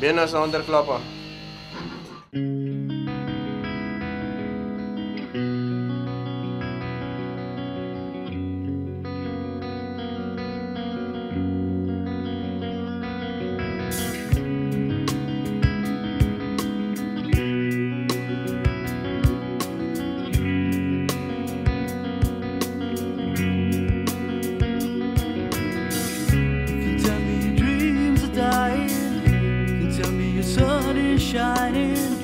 Vienes a Unterklapa. Shining.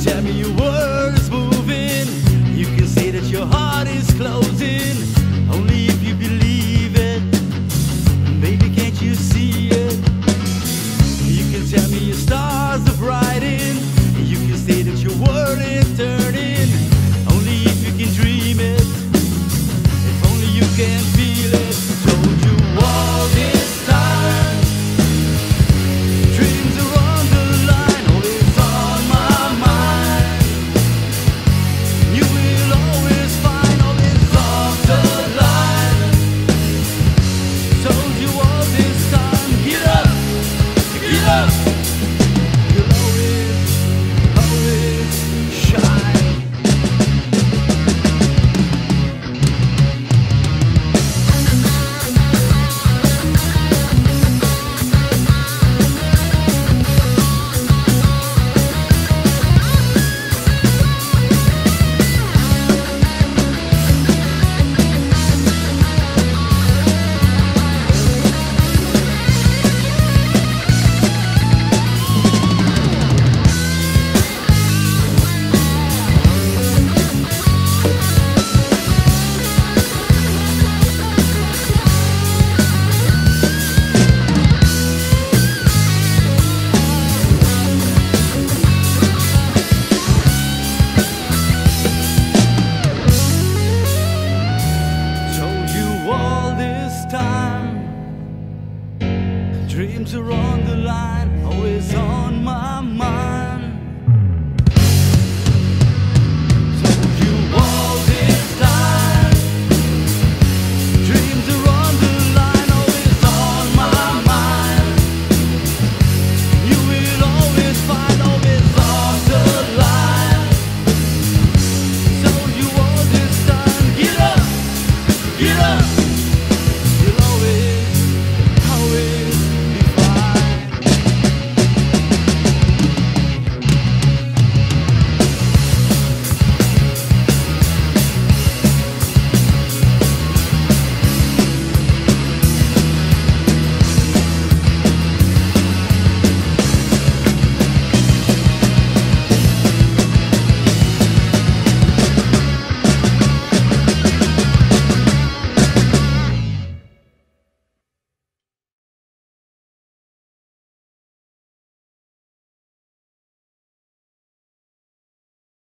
Tell me you words. are on the line.